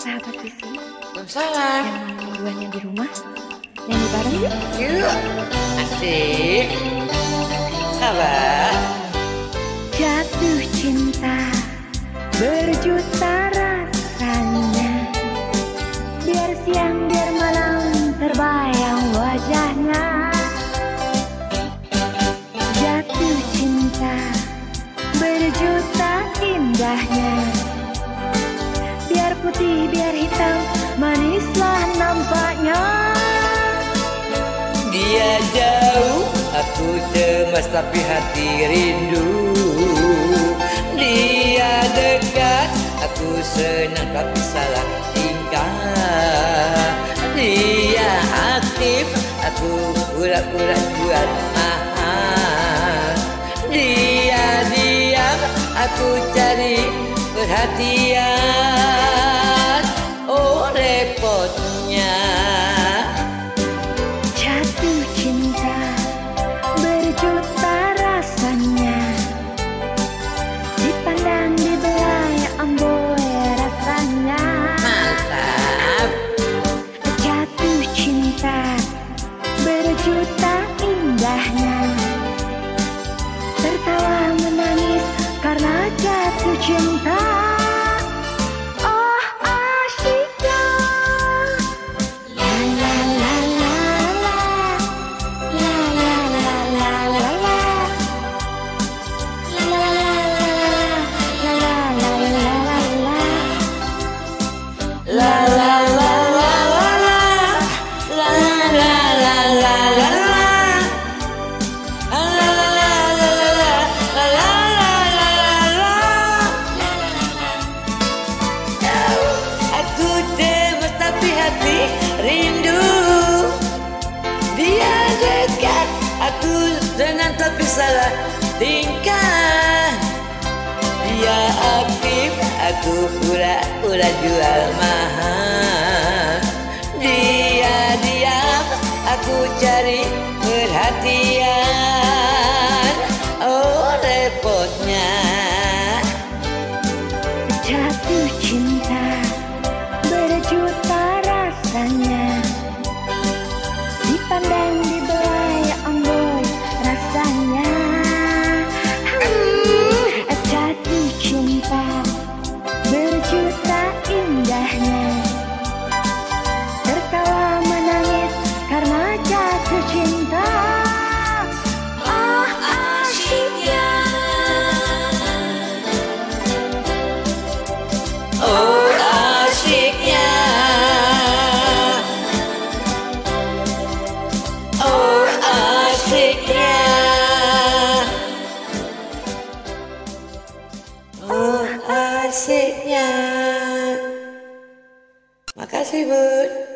sahabat Visi Waalaikumsalam. yang mingguannya di rumah nyanyi bareng yuk. Yuk, asik. Apa? Putih biar hitam manislah nampaknya Dia jauh, aku cemas tapi hati rindu. Dia dekat, aku senang tapi salah tingkah. Dia aktif, aku pura-pura jual mahal. Dia diam, aku cari perhatian. juta rindu. Dia dekat Aku senang tapi salah tingkah. Dia aktif, aku pura-pura jual mahal. Dia diam, aku cari perhatian. Oh repotnya. Jatuh cinta Makasih, Bu.